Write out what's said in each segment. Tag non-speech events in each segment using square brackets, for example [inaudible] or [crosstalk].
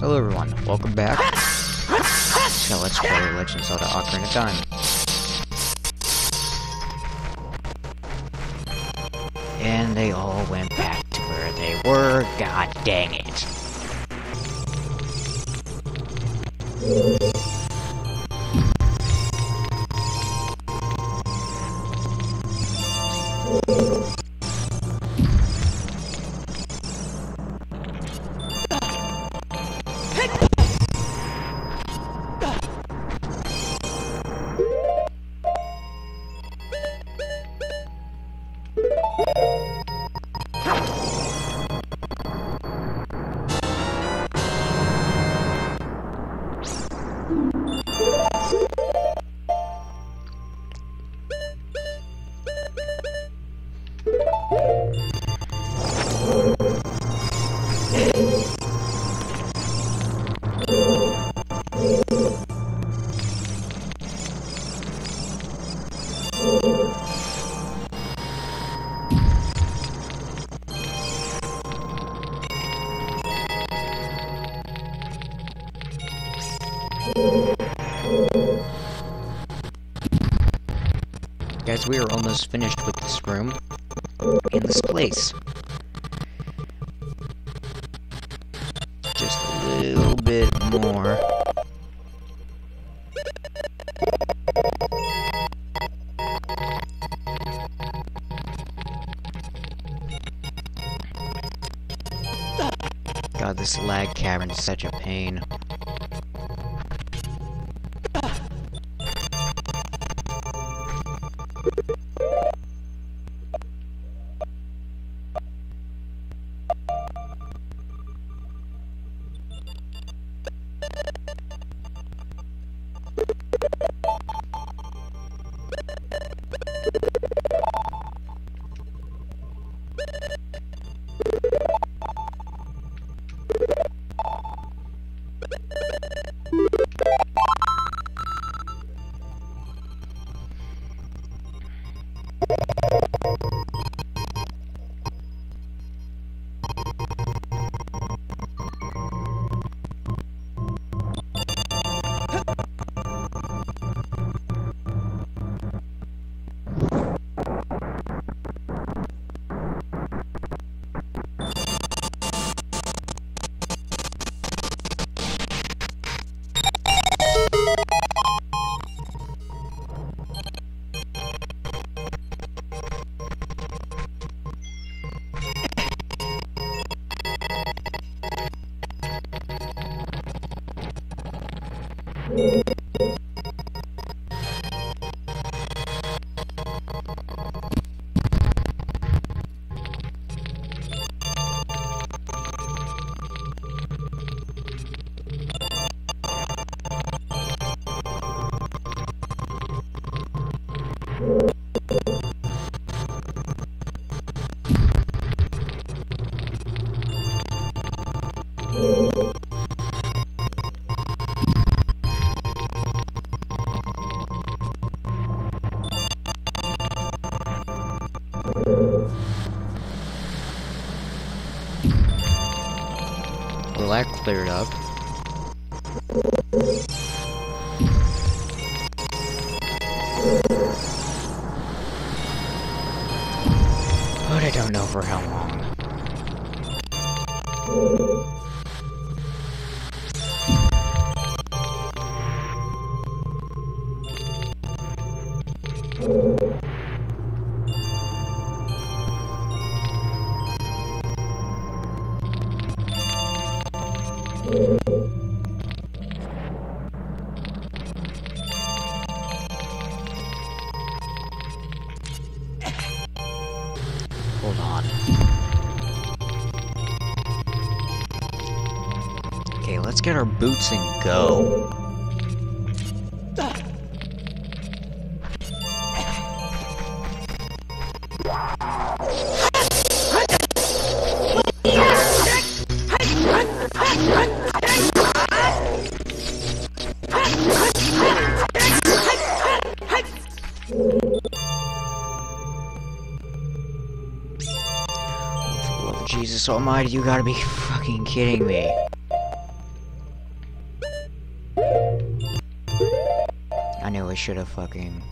Hello everyone, welcome back to Let's Play Legend Zelda Ocarina of Time. And they all went back to where they were, god dang it. Guys, we are almost finished with this room in this place. Just a little bit more. God, this lag cavern is such a pain. Cleared up. But I don't know for how long. Hold on. Okay, let's get our boots and go. So, almighty, you gotta be fucking kidding me. I knew I should've fucking...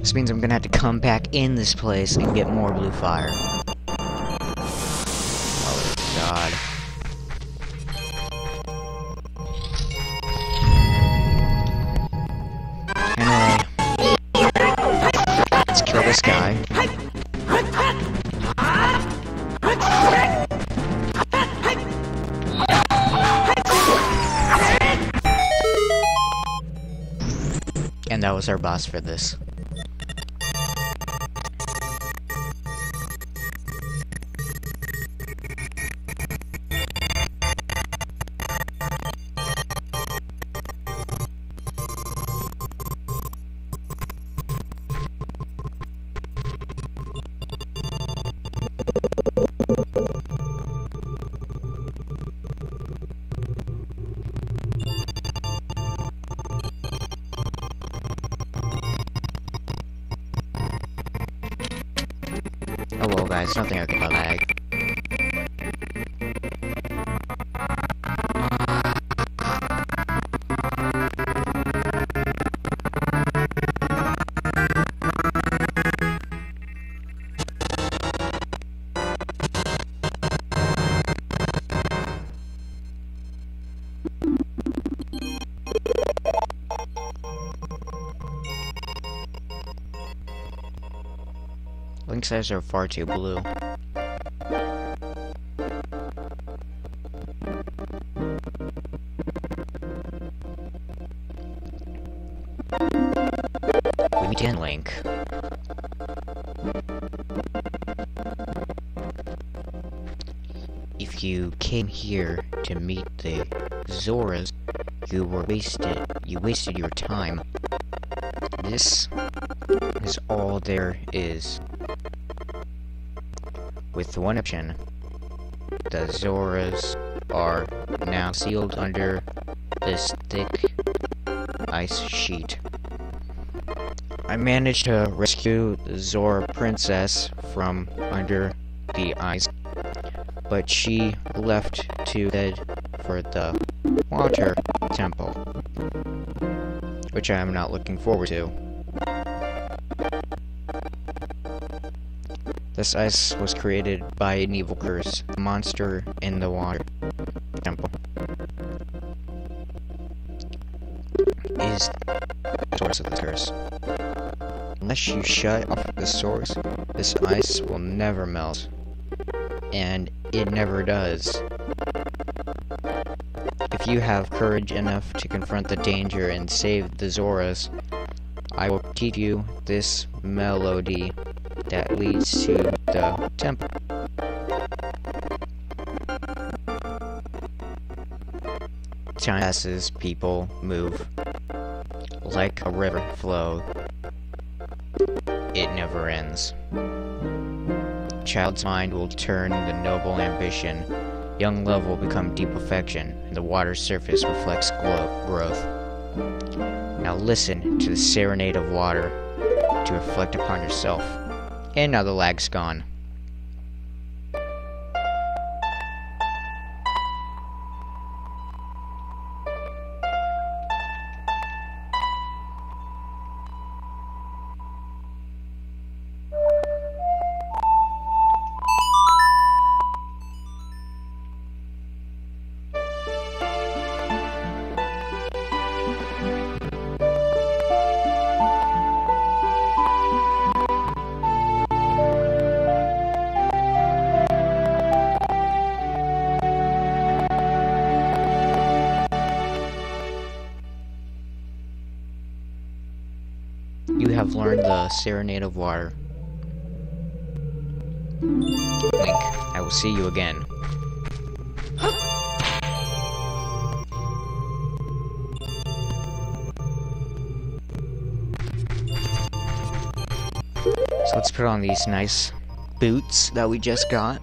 This means I'm gonna have to come back in this place and get more blue fire. Guy. And that was our boss for this. Well nothing I can lag. Link's eyes are far too blue. We meet in Link. If you came here to meet the Zoras, you were wasted. You wasted your time. This is all there is. With one option, the Zoras are now sealed under this thick ice sheet. I managed to rescue the Zora princess from under the ice, but she left to head for the water temple, which I am not looking forward to. This ice was created by an evil curse, a monster in the water temple. Is the source of the curse. Unless you shut off the source, this ice will never melt. And it never does. If you have courage enough to confront the danger and save the Zoras, I will teach you this melody that leads to the temple. Time passes, people move. Like a river flow. It never ends. Child's mind will turn the noble ambition. Young love will become deep affection, and the water's surface reflects growth. Now listen to the serenade of water to reflect upon yourself. And now the lag's gone. You have learned the Serenade of Water. Link, I will see you again. [gasps] So let's put on these nice boots that we just got.